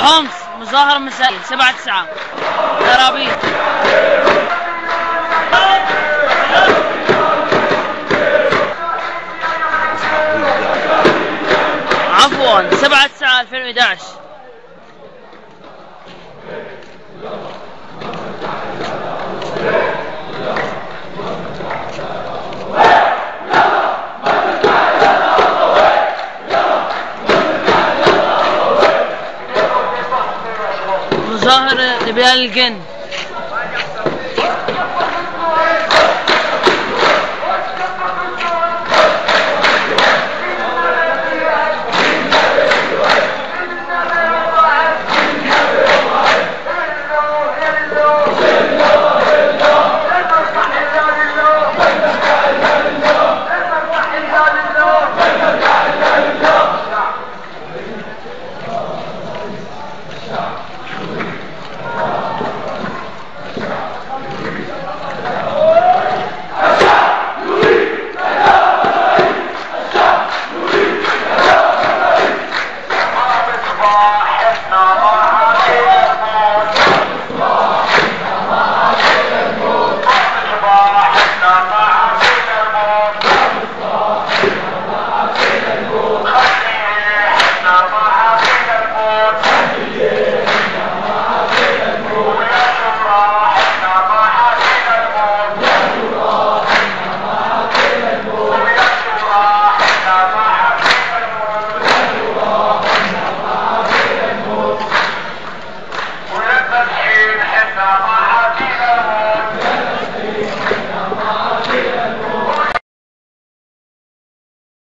حمص مظاهرة مسائي سبعة تسعة. ترابيل عفوا سبعة تسعة 2011 مظاهر لبلال الجن.